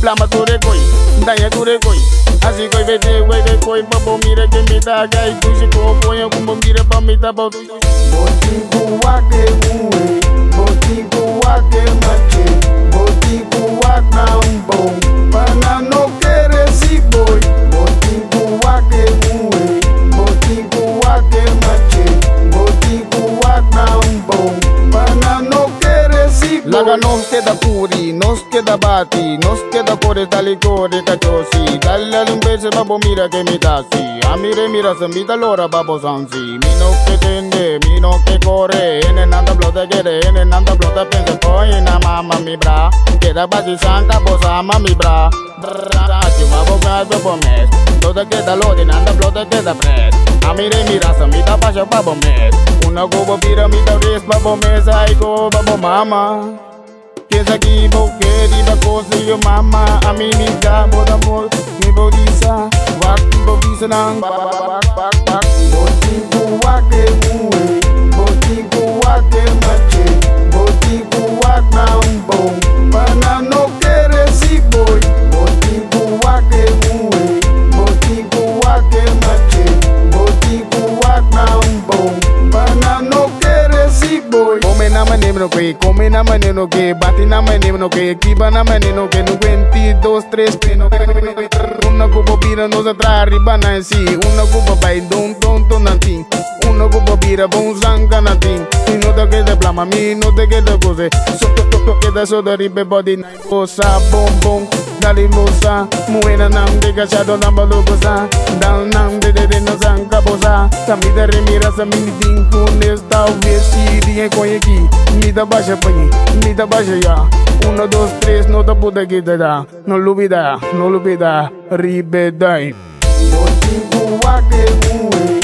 Flama kure koi, daya kure koi Asi koi ve te wai ve koi Babo mire ke mita gai Tushi ko poyo kumbo mire pa mita pa Moti buwa te uwe Moti buwa Laga nos queda puri, nos queda bati, nos queda core dale core cachosi. Dale al un beso babo mira que mi tasi A mire mira se mita lora babo sansi. Mi no que tende, mi no que corre Ene nanda blota quiere, ene nanda blota piensa Poi na mama mi bra. Queda basi sanka posama mi bra. Brrrra, babo gas babo mes. Blota queda lodi, nanda blota queda pres A mire mira se mita pasha babo mes. Una gobo pira mita res babo mes Ay go babo mama Kesa kibo kedi bakosi yo mama Aminika boda mo Nibodisa Wakibobisa nang ba ba ba boy. Come na mane no que Come na mane no que Bati na mane no que Kiba na mane no que No 22, 3 pino Una cubo bira no se trae arriba na en sí Una cubo bay don tonto na tin Una cubo bira bon zanga na tin Y no te quede blama mi no te quede goze So to to to queda so de ribe body na Bosa bom bom dalimosa muwena shadow shado nambalogosa dal namde de deno zankabosa tamida remira samini dinkune stau vesi die koyeki mida basha pani mida basha ya. Uno dos tres no da ki gidada no lubida no lubida ribedai. Motivo a